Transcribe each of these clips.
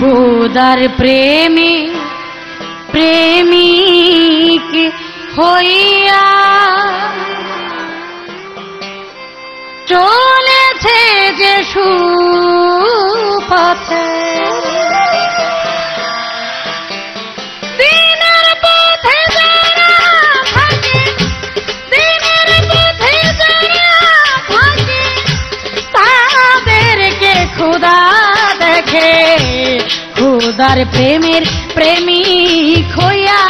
খুদার প্রেমে প্রেমিক হইয়া চলেছে যে সুপথে। খুদা দেখে। খুদার প্রেমের প্রেমিক হইয়া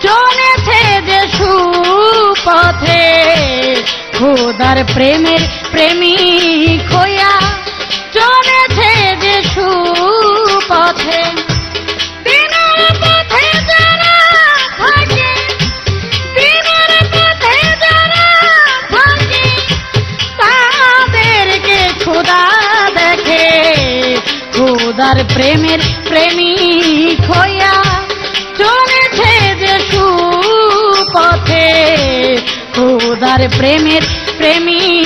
চলেছে যে সুপথে। খুদার প্রেমের প্রেমিক হইয়া চলেছে যে সুপথে। খোদা খোদার প্রেমের প্রেমিক হইয়া চলেছে যে সুপথে। খোদার প্রেমের প্রেমিক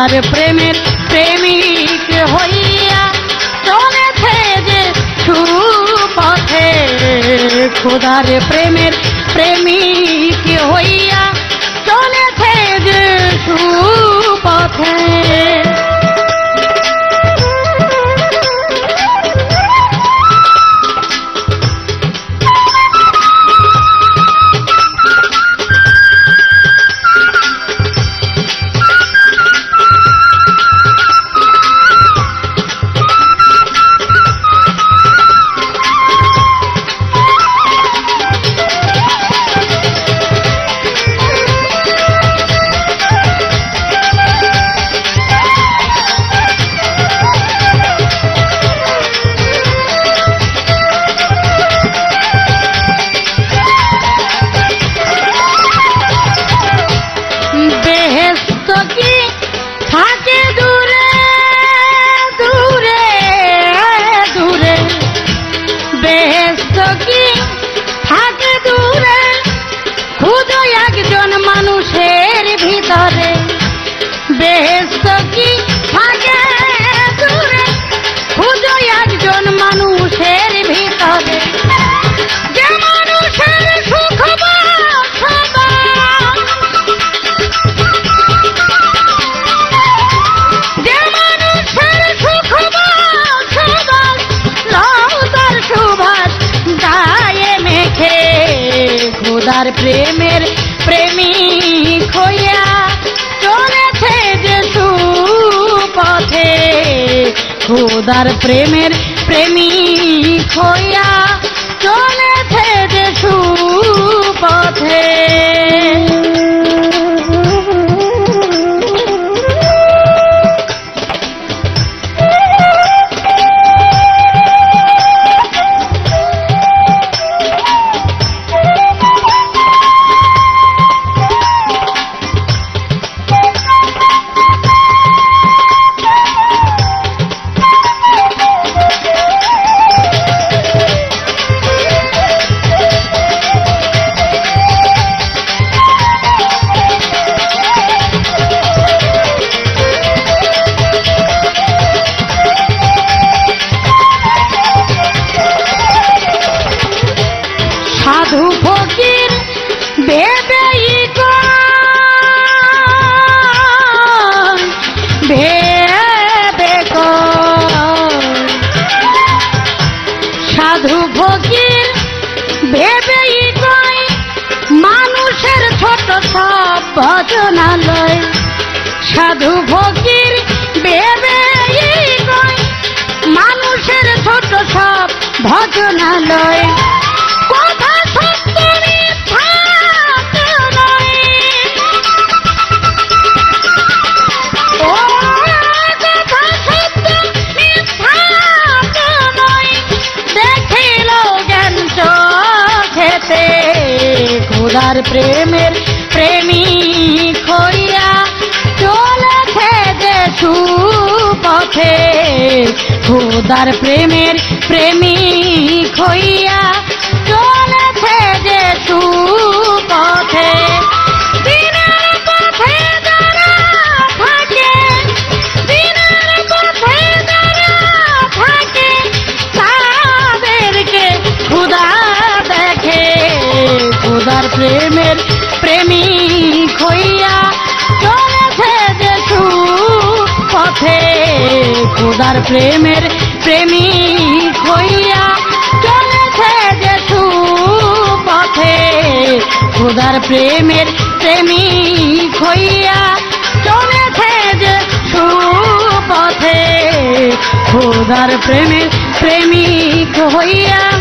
খোদার প্রেমের প্রেমিক হইয়া চলেছে যে সুপথে। খোদার প্রেমের প্রেমিক হইয়া চলেছে যে সুপথে। খোদার প্রেমের প্রেমিক হইয়া খোদার প্রেমের প্রেমিক হইয়া চলেছে যে সুপথে। ভজনালয়। সাধু ভেবেই কয় মানুষের ছোট সব ভজনালয়। কথা চোখেতে খোদার প্রেমের প্রেমী হইয়া চলেছে যে সুপথে। খোদার প্রেমের প্রেমী হইয়া খুদার প্রেমের প্রেমিক হইয়া চলেছে যে পথে। খুদার প্রেমের প্রেমিক হইয়া চলেছে যে পথে। খুদার প্রেমের প্রেমিক হইয়া চলেছে যে পথে। খুদার প্রেমের প্রেমিক হইয়া